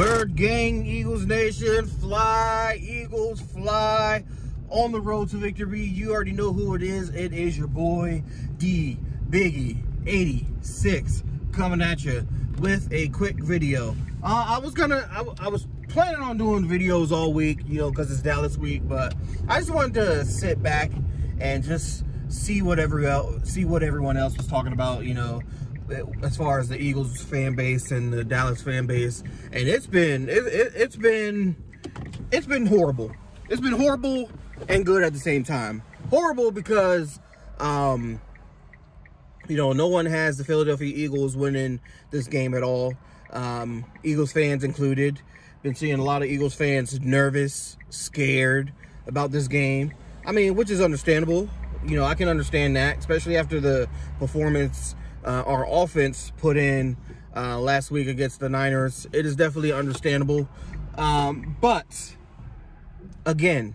Bird Gang, Eagles Nation, fly, Eagles, fly. On the road to victory, you already know who it is. It is your boy, D Biggie 86, coming at you with a quick video. Uh, I was gonna, I, I was planning on doing videos all week, you know, because it's Dallas week, but I just wanted to sit back and just see what every see what everyone else was talking about, you know, as far as the Eagles fan base and the Dallas fan base, and it's been it, it, it's been it's been horrible. It's been horrible and good at the same time. Horrible because um you know, no one has the Philadelphia Eagles winning this game at all. Um, Eagles fans included. Been seeing a lot of Eagles fans nervous, scared about this game. I mean, which is understandable. You know, I can understand that, especially after the performance uh, our offense put in uh, last week against the Niners. It is definitely understandable. Um, but, again,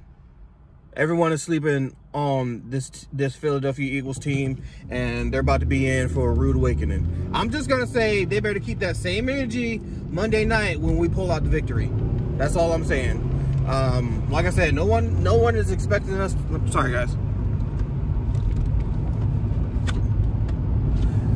everyone is sleeping on this this Philadelphia Eagles team, and they're about to be in for a rude awakening. I'm just gonna say they better keep that same energy Monday night when we pull out the victory. That's all I'm saying. Um, like I said, no one no one is expecting us. Sorry, guys.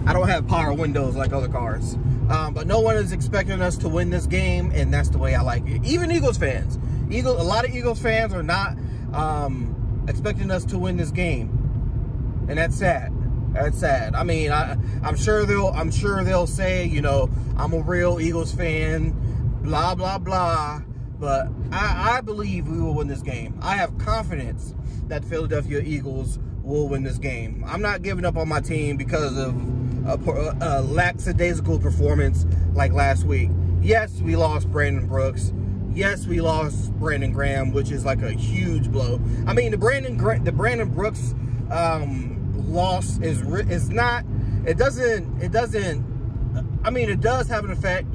I don't have power windows like other cars. Um, but no one is expecting us to win this game, and that's the way I like it. Even Eagles fans. Eagle, a lot of Eagles fans are not um, expecting us to win this game, and that's sad. That's sad. I mean, I, I'm sure they'll. I'm sure they'll say, you know, I'm a real Eagles fan, blah blah blah. But I, I believe we will win this game. I have confidence that Philadelphia Eagles will win this game. I'm not giving up on my team because of a, a lackadaisical performance like last week. Yes, we lost Brandon Brooks. Yes, we lost Brandon Graham, which is like a huge blow. I mean, the Brandon the Brandon Brooks um, loss is is not. It doesn't. It doesn't. I mean, it does have an effect,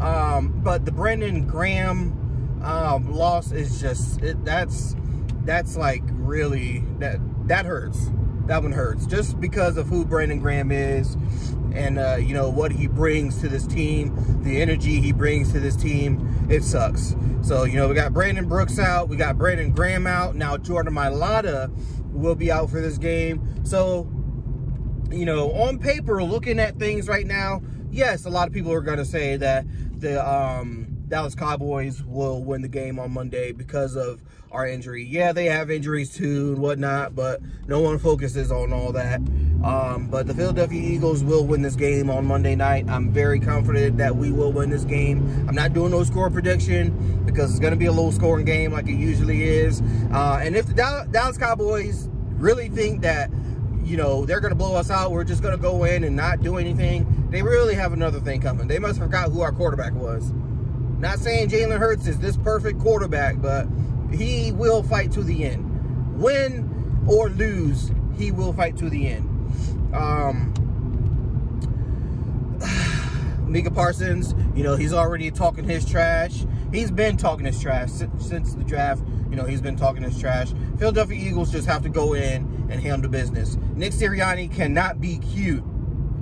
um, but the Brandon Graham um, loss is just. It, that's that's like really that that hurts that one hurts. Just because of who Brandon Graham is and uh, you know what he brings to this team the energy he brings to this team it sucks. So you know we got Brandon Brooks out. We got Brandon Graham out. Now Jordan Mailata will be out for this game. So you know on paper looking at things right now yes a lot of people are going to say that the um Dallas Cowboys will win the game on Monday because of our injury. Yeah, they have injuries too and whatnot, but no one focuses on all that. Um, but the Philadelphia Eagles will win this game on Monday night. I'm very confident that we will win this game. I'm not doing no score prediction because it's going to be a low scoring game like it usually is. Uh, and if the Dallas Cowboys really think that you know, they're going to blow us out. We're just going to go in and not do anything. They really have another thing coming. They must have forgot who our quarterback was. Not saying Jalen Hurts is this perfect quarterback, but he will fight to the end. Win or lose, he will fight to the end. Um, Micah Parsons, you know, he's already talking his trash. He's been talking his trash since, since the draft. You know, he's been talking his trash. Philadelphia Eagles just have to go in and handle business. Nick Sirianni cannot be cute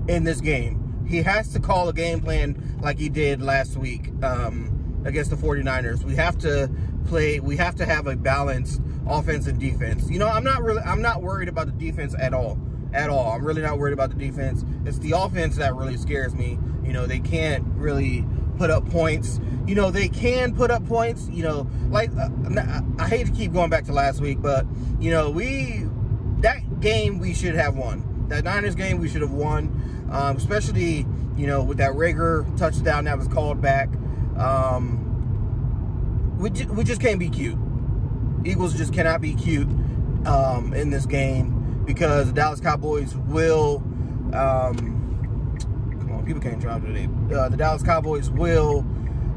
in this game he has to call a game plan like he did last week um, against the 49ers. We have to play, we have to have a balanced offense and defense. You know, I'm not really, I'm not worried about the defense at all. At all. I'm really not worried about the defense. It's the offense that really scares me. You know, they can't really put up points. You know, they can put up points. You know, like, uh, I hate to keep going back to last week, but, you know, we, that game we should have won. That Niners game we should have won um, especially you know with that Reagor touchdown that was called back. Um, we, ju we just can't be cute. Eagles just cannot be cute um, in this game because the Dallas Cowboys will. Um, come on, people can't drive today. Uh, the Dallas Cowboys will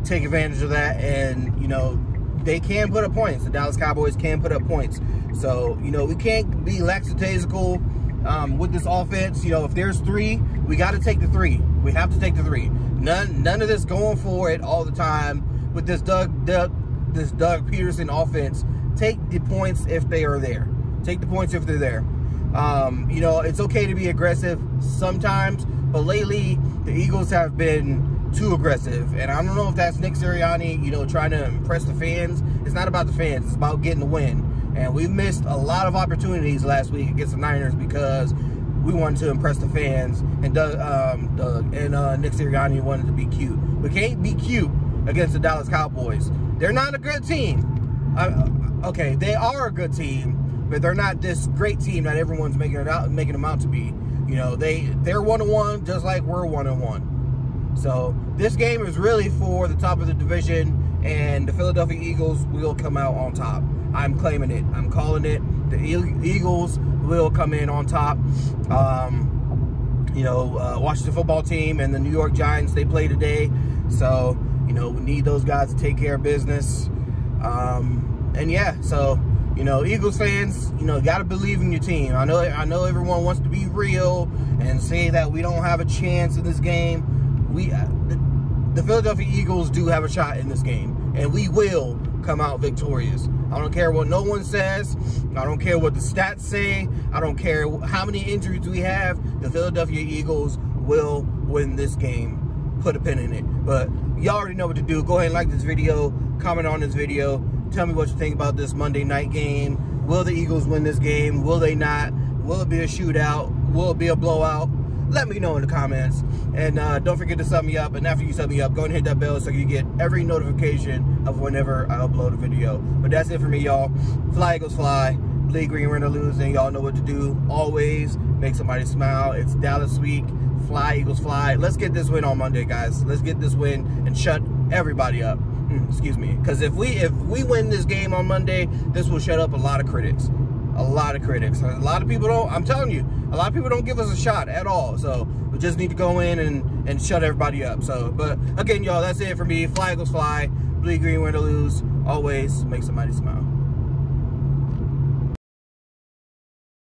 take advantage of that, and you know they can put up points. The Dallas Cowboys can put up points. So you know we can't be lackadaisical um, with this offense. You know, if there's three, we got to take the three. We have to take the three. None, none of this going for it all the time with this Doug, Doug, this Doug Pederson offense. Take the points if they are there. Take the points if they're there. Um, you know, it's okay to be aggressive sometimes, but lately the Eagles have been too aggressive. And I don't know if that's Nick Sirianni, you know, trying to impress the fans. It's not about the fans. It's about getting the win. And we missed a lot of opportunities last week against the Niners because we wanted to impress the fans, and Doug, um, Doug and uh, Nick Sirianni wanted to be cute. We can't be cute against the Dallas Cowboys. They're not a good team. Uh, okay, they are a good team, but they're not this great team that everyone's making it out, making them out to be. You know, they they're one and one just like we're one and one. So this game is really for the top of the division, and the Philadelphia Eagles will come out on top. I'm claiming it. I'm calling it. The Eagles will come in on top. Um, you know, uh, Washington football team and the New York Giants, they play today. So, you know, we need those guys to take care of business. Um, and yeah, so, you know, Eagles fans, you know, got to believe in your team. I know, I know everyone wants to be real and say that we don't have a chance in this game. We, uh, the, the Philadelphia Eagles do have a shot in this game, and we will come out victorious. I don't care what no one says. I don't care what the stats say. I don't care how many injuries we have. The Philadelphia Eagles will win this game. Put a pin in it. But y'all already know what to do. Go ahead and like this video. Comment on this video. Tell me what you think about this Monday night game. Will the Eagles win this game? Will they not? Will it be a shootout? Will it be a blowout? Let me know in the comments. And uh, don't forget to sub me up. And after you sub me up, go and hit that bell so you get every notification of whenever I upload a video. But that's it for me, y'all. Fly Eagles fly. Bleed green, lose. And y'all know what to do. Always make somebody smile. It's Dallas week. Fly Eagles fly. Let's get this win on Monday, guys. Let's get this win and shut everybody up. Hmm, excuse me. Because if we if we win this game on Monday, this will shut up a lot of critics a lot of critics. A lot of people don't, I'm telling you, a lot of people don't give us a shot at all. So we just need to go in and, and shut everybody up. So, but again, y'all, that's it for me. Fly Eagles fly, bleed green, win or lose. Always make somebody smile.